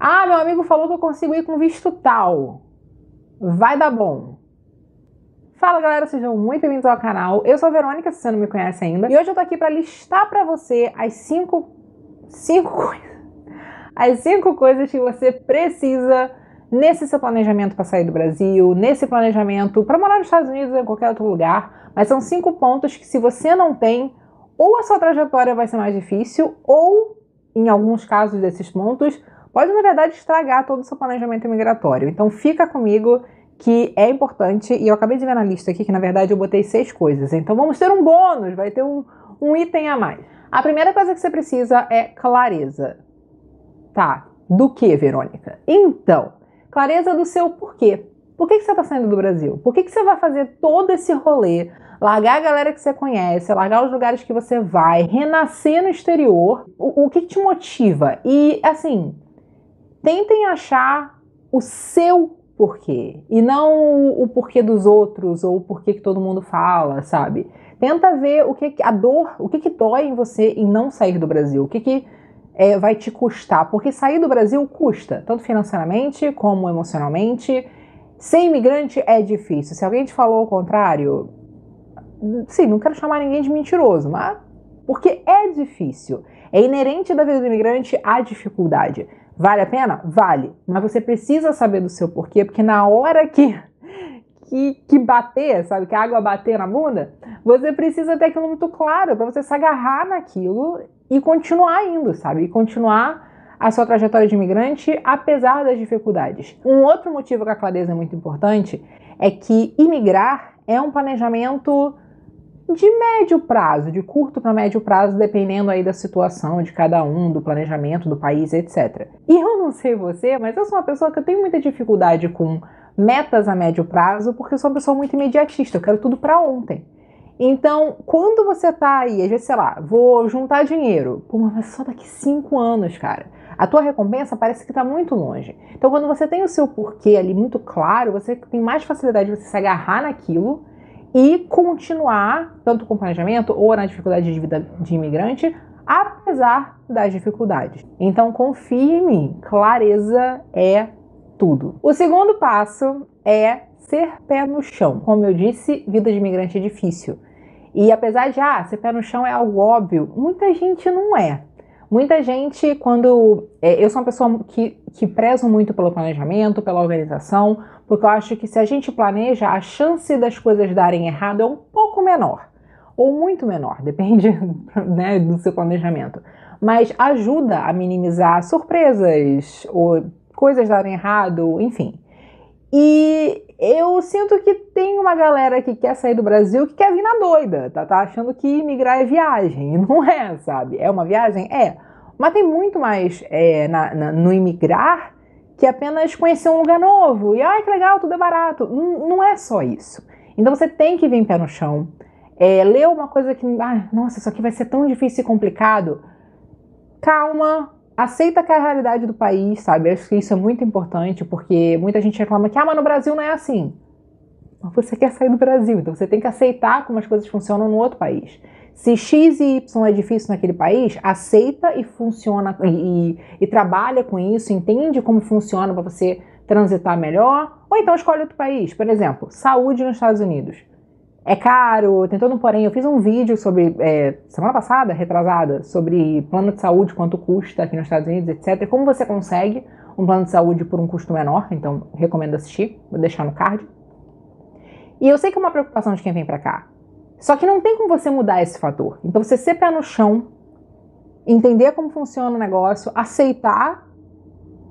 Ah, meu amigo falou que eu consigo ir com visto tal. Vai dar bom. Fala galera, sejam muito bem-vindos ao canal. Eu sou a Verônica, se você não me conhece ainda. E hoje eu tô aqui para listar para você as cinco, cinco coisas, as cinco coisas que você precisa nesse seu planejamento para sair do Brasil, nesse planejamento para morar nos Estados Unidos ou em qualquer outro lugar. Mas são cinco pontos que se você não tem, ou a sua trajetória vai ser mais difícil, ou em alguns casos desses pontos, pode na verdade estragar todo o seu planejamento migratório. Então fica comigo que é importante, e eu acabei de ver na lista aqui que na verdade eu botei seis coisas. Então vamos ter um bônus, vai ter um, um item a mais. A primeira coisa que você precisa é clareza. Tá, do que, Verônica? Então, clareza do seu porquê. Por que, que você está saindo do Brasil? Por que, que você vai fazer todo esse rolê? Largar a galera que você conhece, largar os lugares que você vai, renascer no exterior. O, o que, que te motiva? E, assim, tentem achar o seu porquê e não o porquê dos outros ou o porquê que todo mundo fala, sabe? Tenta ver o que a dor, o que que dói em você em não sair do Brasil, o que que é, vai te custar, porque sair do Brasil custa, tanto financeiramente como emocionalmente. Ser imigrante é difícil. Se alguém te falou o contrário, sim, não quero chamar ninguém de mentiroso, mas porque é difícil. É inerente da vida do imigrante a dificuldade. Vale a pena? Vale. Mas você precisa saber do seu porquê, porque na hora que, que, que bater, sabe, que a água bater na bunda, você precisa ter aquilo muito claro para você se agarrar naquilo e continuar indo, sabe? E continuar a sua trajetória de imigrante apesar das dificuldades. Um outro motivo que a clareza é muito importante é que imigrar é um planejamento de médio prazo, de curto para médio prazo, dependendo aí da situação de cada um, do planejamento do país, etc. E eu não sei você, mas eu sou uma pessoa que eu tenho muita dificuldade com metas a médio prazo, porque eu sou uma pessoa muito imediatista, eu quero tudo para ontem. Então, quando você tá aí, às vezes, sei lá, vou juntar dinheiro, pô, mas só daqui cinco anos, cara. A tua recompensa parece que está muito longe. Então, quando você tem o seu porquê ali muito claro, você tem mais facilidade de você se agarrar naquilo e continuar, tanto com planejamento ou na dificuldade de vida de imigrante, apesar das dificuldades. Então confie em mim, clareza é tudo. O segundo passo é ser pé no chão. Como eu disse, vida de imigrante é difícil. E apesar de, ah, ser pé no chão é algo óbvio, muita gente não é. Muita gente, quando. É, eu sou uma pessoa que, que prezo muito pelo planejamento, pela organização, porque eu acho que se a gente planeja, a chance das coisas darem errado é um pouco menor. Ou muito menor, depende né, do seu planejamento. Mas ajuda a minimizar surpresas, ou coisas darem errado, enfim. E eu sinto que tem uma galera que quer sair do Brasil que quer vir na doida, tá, tá achando que migrar é viagem. E não é, sabe? É uma viagem? É. Mas tem muito mais é, na, na, no imigrar que apenas conhecer um lugar novo. E ai que legal, tudo é barato. Não, não é só isso. Então você tem que vir pé no chão. É, ler uma coisa que, ah, nossa, isso aqui vai ser tão difícil e complicado. Calma, aceita que é a realidade do país, sabe? acho que isso é muito importante, porque muita gente reclama que, ah, mas no Brasil não é assim. Mas você quer sair do Brasil, então você tem que aceitar como as coisas funcionam no outro país. Se X e Y é difícil naquele país, aceita e funciona e, e trabalha com isso, entende como funciona para você transitar melhor, ou então escolhe outro país. Por exemplo, saúde nos Estados Unidos. É caro, tem todo um porém. Eu fiz um vídeo sobre, é, semana passada, retrasada, sobre plano de saúde, quanto custa aqui nos Estados Unidos, etc. Como você consegue um plano de saúde por um custo menor, então recomendo assistir, vou deixar no card. E eu sei que é uma preocupação de quem vem para cá. Só que não tem como você mudar esse fator. Então você ser pé no chão, entender como funciona o negócio, aceitar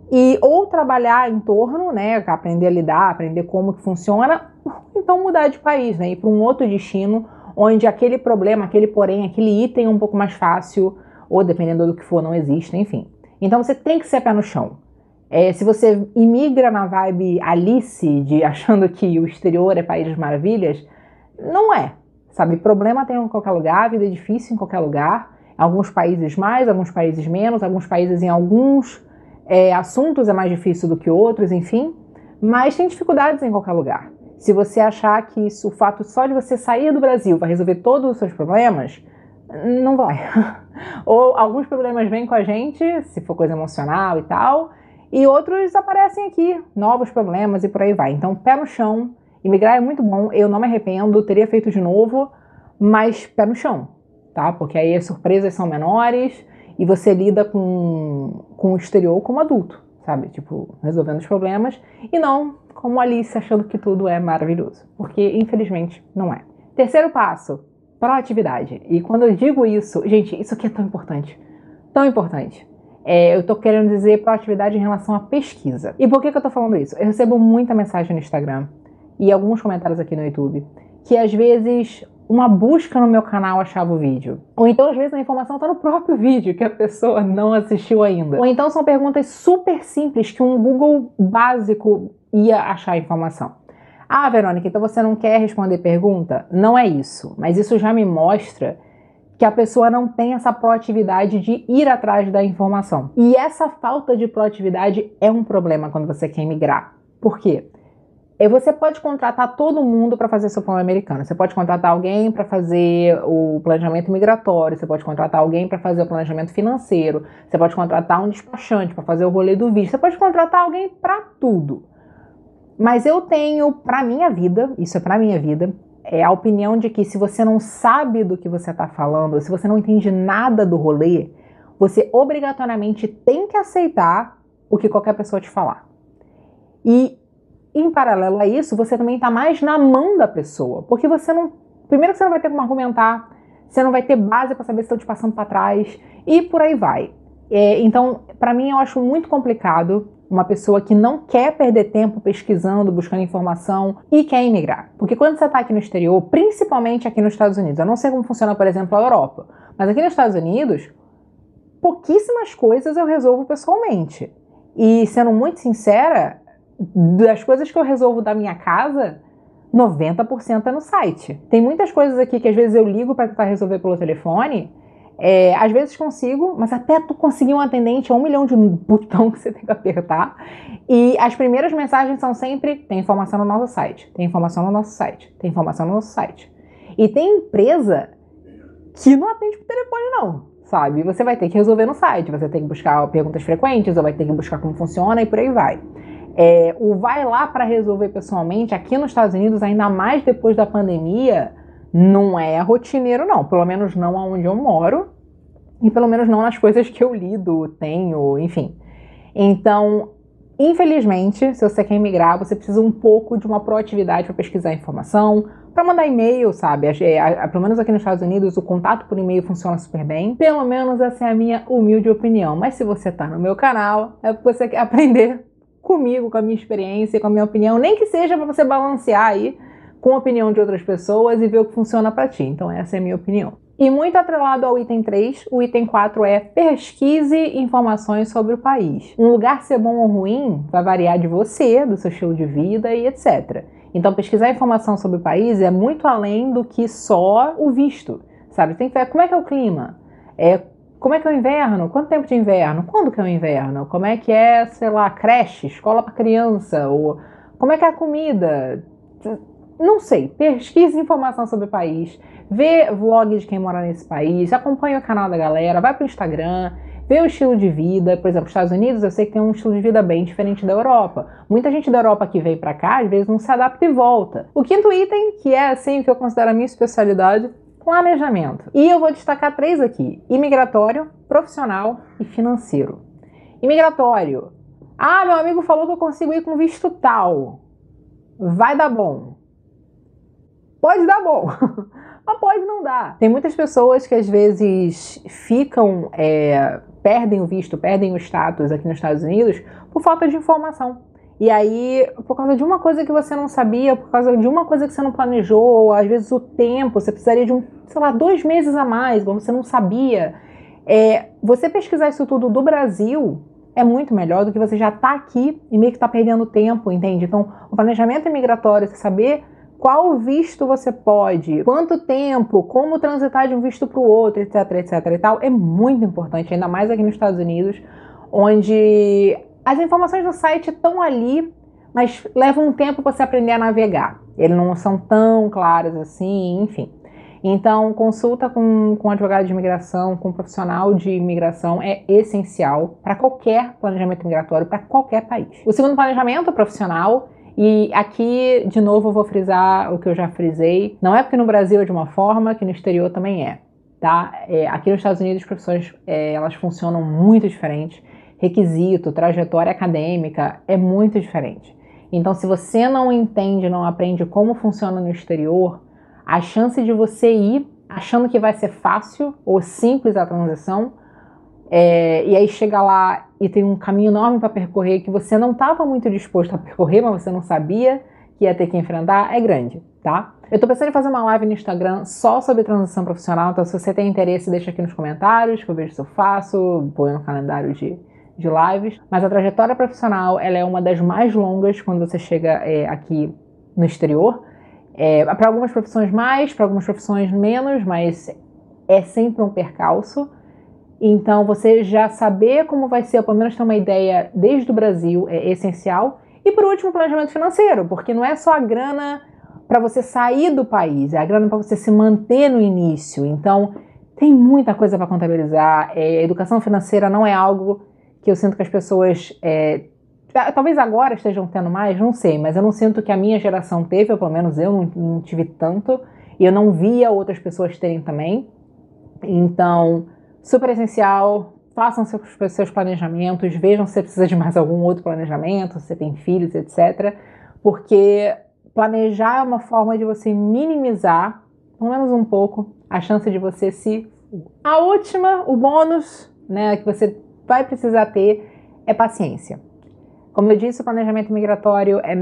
e ou trabalhar em torno, né, aprender a lidar, aprender como que funciona, então mudar de país, né, ir para um outro destino onde aquele problema, aquele porém, aquele item é um pouco mais fácil ou dependendo do que for não existe, enfim. Então você tem que ser pé no chão. É, se você imigra na vibe Alice, de achando que o exterior é país das maravilhas, não é. Sabe, problema tem em qualquer lugar, vida é difícil em qualquer lugar. Alguns países mais, alguns países menos, alguns países em alguns é, assuntos é mais difícil do que outros, enfim. Mas tem dificuldades em qualquer lugar. Se você achar que isso, o fato só de você sair do Brasil vai resolver todos os seus problemas, não vai. Ou alguns problemas vêm com a gente, se for coisa emocional e tal, E outros aparecem aqui, novos problemas e por aí vai. Então, pé no chão, imigrar é muito bom, eu não me arrependo, teria feito de novo, mas pé no chão, tá? Porque aí as surpresas são menores e você lida com, com o exterior como adulto, sabe? Tipo, resolvendo os problemas e não como Alice achando que tudo é maravilhoso, porque infelizmente não é. Terceiro passo, proatividade. E quando eu digo isso, gente, isso aqui é tão importante, tão importante. É, eu estou querendo dizer proatividade em relação à pesquisa. E por que, que eu estou falando isso? Eu recebo muita mensagem no Instagram e alguns comentários aqui no YouTube que às vezes uma busca no meu canal achava o vídeo. Ou então, às vezes, a informação está no próprio vídeo que a pessoa não assistiu ainda. Ou então são perguntas super simples que um Google básico ia achar informação. Ah, Verônica, então você não quer responder pergunta? Não é isso, mas isso já me mostra que a pessoa não tem essa proatividade de ir atrás da informação. E essa falta de proatividade é um problema quando você quer migrar. Por quê? E você pode contratar todo mundo para fazer seu plano americano. Você pode contratar alguém para fazer o planejamento migratório, você pode contratar alguém para fazer o planejamento financeiro, você pode contratar um despachante para fazer o rolê do visto, você pode contratar alguém para tudo. Mas eu tenho para minha vida, isso é para minha vida, é a opinião de que se você não sabe do que você está falando, se você não entende nada do rolê, você obrigatoriamente tem que aceitar o que qualquer pessoa te falar. E em paralelo a isso, você também está mais na mão da pessoa, porque você não. Primeiro que você não vai ter como argumentar, você não vai ter base para saber se estão te passando para trás e por aí vai. É, então, para mim, eu acho muito complicado uma pessoa que não quer perder tempo pesquisando, buscando informação e quer imigrar. Porque quando você está aqui no exterior, principalmente aqui nos Estados Unidos, eu não sei como funciona, por exemplo, a Europa, mas aqui nos Estados Unidos, pouquíssimas coisas eu resolvo pessoalmente. E sendo muito sincera, das coisas que eu resolvo da minha casa, 90% é no site. Tem muitas coisas aqui que às vezes eu ligo para tentar resolver pelo telefone. É, às vezes consigo, mas até tu conseguir um atendente é um milhão de botão que você tem que apertar. E as primeiras mensagens são sempre: tem informação no nosso site, tem informação no nosso site, tem informação no nosso site. E tem empresa que não atende por telefone, não, sabe? Você vai ter que resolver no site, você tem que buscar perguntas frequentes, ou vai ter que buscar como funciona e por aí vai. É, o vai lá para resolver pessoalmente, aqui nos Estados Unidos, ainda mais depois da pandemia, não é rotineiro, não. Pelo menos não aonde eu moro. E pelo menos não nas coisas que eu lido, tenho, enfim. Então, infelizmente, se você quer migrar, você precisa um pouco de uma proatividade para pesquisar informação, para mandar e-mail, sabe? pelo menos aqui nos Estados Unidos, o contato por e-mail funciona super bem. Pelo menos essa é a minha humilde opinião. Mas se você está no meu canal, é porque você quer aprender comigo, com a minha experiência, com a minha opinião, nem que seja para você balancear aí com a opinião de outras pessoas e ver o que funciona para ti. Então essa é a minha opinião. E muito atrelado ao item 3, o item 4 é pesquise informações sobre o país. Um lugar ser bom ou ruim vai variar de você, do seu estilo de vida e etc. Então pesquisar informação sobre o país é muito além do que só o visto, sabe? Tem que ver como é que é o clima, é como é que é o inverno? Quanto tempo de inverno? Quando que é o inverno? Como é que é, sei lá, creche, escola para criança? Ou como é que é a comida? Não sei. Pesquise informação sobre o país. Vê vlog de quem mora nesse país. Acompanha o canal da galera. Vai pro Instagram. Vê o estilo de vida. Por exemplo, Estados Unidos, eu sei que tem um estilo de vida bem diferente da Europa. Muita gente da Europa que vem para cá, às vezes não se adapta e volta. O quinto item, que é assim o que eu considero a minha especialidade, planejamento. E eu vou destacar três aqui: imigratório, profissional e financeiro. Imigratório. Ah, meu amigo falou que eu consigo ir com visto tal. Vai dar bom. Pode dar bom, mas pode não dar. Tem muitas pessoas que às vezes ficam, é, perdem o visto, perdem o status aqui nos Estados Unidos por falta de informação. E aí, por causa de uma coisa que você não sabia, por causa de uma coisa que você não planejou, ou às vezes o tempo, você precisaria de um, sei lá, dois meses a mais, você não sabia. É, você pesquisar isso tudo do Brasil é muito melhor do que você já tá aqui e meio que tá perdendo tempo, entende? Então, o planejamento imigratório, você saber qual visto você pode, quanto tempo, como transitar de um visto para o outro, etc, etc e tal, é muito importante, ainda mais aqui nos Estados Unidos, onde as informações do site estão ali, mas levam um tempo para você aprender a navegar. Eles não são tão claros assim, enfim. Então, consulta com, com advogado de imigração, com profissional de imigração é essencial para qualquer planejamento migratório, para qualquer país. O segundo planejamento profissional e aqui, de novo, eu vou frisar o que eu já frisei. Não é porque no Brasil é de uma forma que no exterior também é, tá? É, aqui nos Estados Unidos as profissões é, elas funcionam muito diferentes. Requisito, trajetória acadêmica é muito diferente. Então, se você não entende, não aprende como funciona no exterior, a chance de você ir achando que vai ser fácil ou simples a transição é, e aí chega lá e tem um caminho enorme para percorrer que você não estava muito disposto a percorrer, mas você não sabia que ia ter que enfrentar, é grande, tá? Eu tô pensando em fazer uma live no Instagram só sobre transição profissional, então se você tem interesse, deixa aqui nos comentários, que eu vejo se eu faço, põe no calendário de, de lives. Mas a trajetória profissional, ela é uma das mais longas quando você chega é, aqui no exterior. É, para algumas profissões mais, para algumas profissões menos, mas é sempre um percalço. Então, você já saber como vai ser, pelo menos ter uma ideia desde o Brasil, é essencial. E por último, planejamento financeiro, porque não é só a grana para você sair do país, é a grana para você se manter no início. Então, tem muita coisa para contabilizar. É, educação financeira não é algo que eu sinto que as pessoas. É, talvez agora estejam tendo mais, não sei, mas eu não sinto que a minha geração teve, ou pelo menos eu não, não tive tanto, e eu não via outras pessoas terem também. Então, super essencial. Façam seus, seus planejamentos, vejam se você precisa de mais algum outro planejamento, se você tem filhos, etc. Porque planejar é uma forma de você minimizar, pelo menos um pouco, a chance de você se. A última, o bônus, né, que você vai precisar ter é paciência. Como eu disse, o planejamento migratório é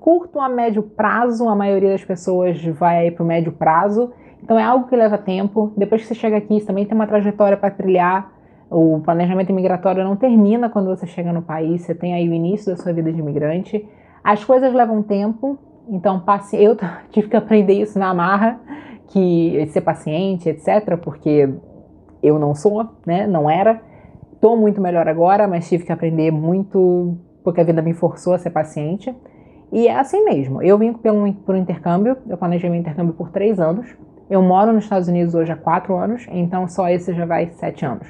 curto a médio prazo, a maioria das pessoas vai para o médio prazo. Então é algo que leva tempo. Depois que você chega aqui, você também tem uma trajetória para trilhar. O planejamento imigratório não termina quando você chega no país, você tem aí o início da sua vida de imigrante. As coisas levam tempo, então passe... eu tive que aprender isso na marra, que ser paciente, etc, porque eu não sou, né? Não era. Tô muito melhor agora, mas tive que aprender muito porque a vida me forçou a ser paciente. E é assim mesmo. Eu vim pelo, por um intercâmbio, eu planejei meu intercâmbio por três anos. Eu moro nos Estados Unidos hoje há quatro anos, então só esse já vai sete anos.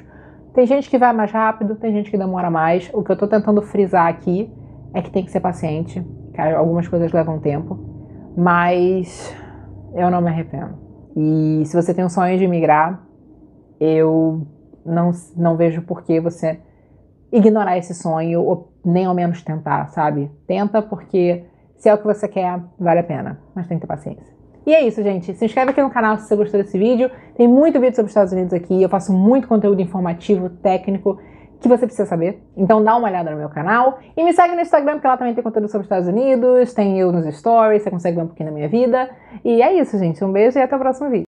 Tem gente que vai mais rápido, tem gente que demora mais. O que eu tô tentando frisar aqui é que tem que ser paciente, que algumas coisas levam tempo, mas eu não me arrependo. E se você tem um sonho de migrar, eu não, não vejo por que você ignorar esse sonho ou nem ao menos tentar, sabe? Tenta porque se é o que você quer, vale a pena, mas tem que ter paciência. E é isso, gente. Se inscreve aqui no canal se você gostou desse vídeo. Tem muito vídeo sobre os Estados Unidos aqui. Eu faço muito conteúdo informativo, técnico, que você precisa saber. Então dá uma olhada no meu canal. E me segue no Instagram, porque lá também tem conteúdo sobre os Estados Unidos. Tem eu nos stories, você consegue ver um pouquinho da minha vida. E é isso, gente. Um beijo e até o próximo vídeo.